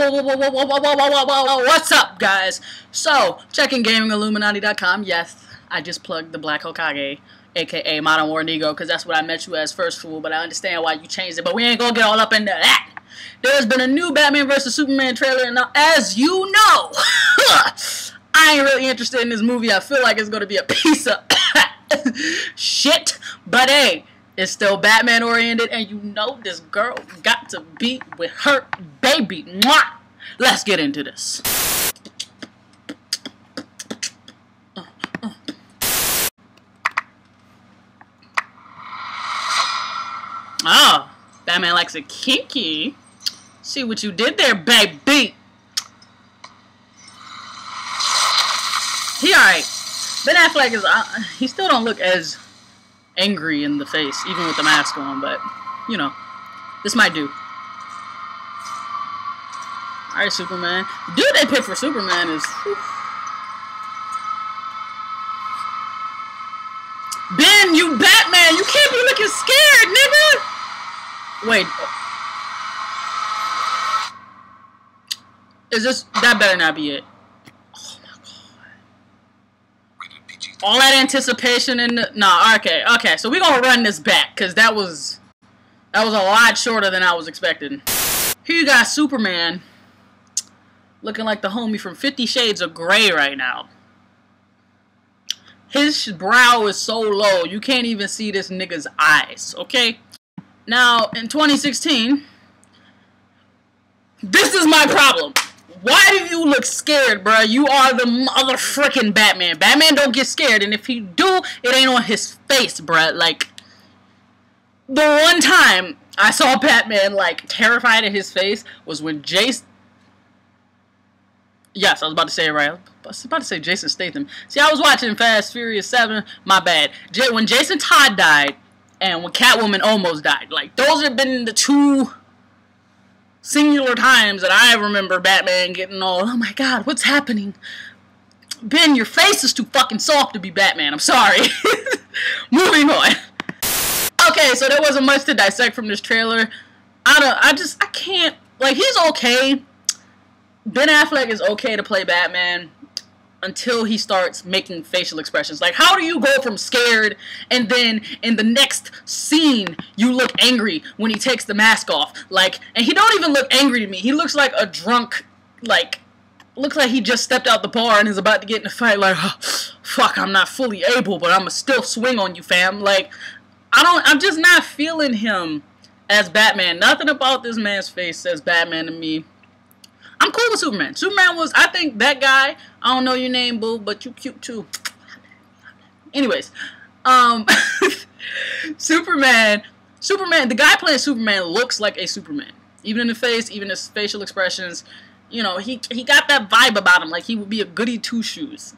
What's up, guys? So, checking GamingIlluminati.com. Yes, I just plugged the Black Hokage, aka Modern War Nego, because that's what I met you as first, fool. But I understand why you changed it. But we ain't gonna get all up into that. There's been a new Batman vs Superman trailer, and as you know, I ain't really interested in this movie. I feel like it's gonna be a piece of shit. But hey. It's still Batman oriented, and you know this girl got to be with her baby. Mwah! Let's get into this. Oh, Batman likes a kinky. See what you did there, baby. He alright. Ben Affleck is, uh, he still don't look as angry in the face, even with the mask on, but, you know, this might do. Alright, Superman. Dude they picked for Superman is... Ben, you Batman! You can't be looking scared, nigga! Wait. Is this... That better not be it. All that anticipation and nah okay okay so we're gonna run this back because that was that was a lot shorter than I was expecting. Here you got Superman looking like the homie from 50 Shades of Grey right now. His brow is so low you can't even see this nigga's eyes okay? Now in 2016 this is my problem why do you look scared, bro? You are the mother Batman. Batman don't get scared, and if he do, it ain't on his face, bro. Like, the one time I saw Batman, like, terrified of his face was when Jason... Yes, I was about to say it right. I was about to say Jason Statham. See, I was watching Fast Furious 7. My bad. J when Jason Todd died, and when Catwoman almost died. Like, those have been the two singular times that I remember Batman getting all, oh my god, what's happening? Ben, your face is too fucking soft to be Batman. I'm sorry. Moving on. Okay, so there wasn't much to dissect from this trailer. I don't, I just, I can't, like, he's okay. Ben Affleck is okay to play Batman until he starts making facial expressions. Like, how do you go from scared and then in the next scene you look angry when he takes the mask off? Like, and he don't even look angry to me. He looks like a drunk, like, looks like he just stepped out the bar and is about to get in a fight. Like, oh, fuck, I'm not fully able, but I'ma still swing on you, fam. Like, I don't, I'm just not feeling him as Batman. Nothing about this man's face says Batman to me. I'm cool with Superman. Superman was, I think that guy, I don't know your name, boo, but you cute too. Anyways, um, Superman, Superman, the guy playing Superman looks like a Superman. Even in the face, even his facial expressions, you know, he, he got that vibe about him, like he would be a goody two-shoes.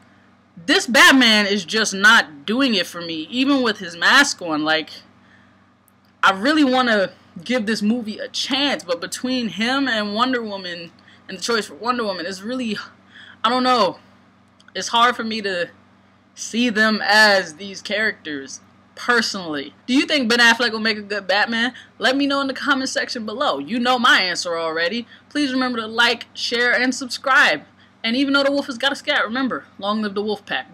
This Batman is just not doing it for me, even with his mask on, like, I really want to give this movie a chance, but between him and Wonder Woman and the choice for Wonder Woman is really, I don't know, it's hard for me to see them as these characters personally. Do you think Ben Affleck will make a good Batman? Let me know in the comment section below. You know my answer already. Please remember to like, share, and subscribe. And even though the wolf has got a scat, remember, long live the wolf pack.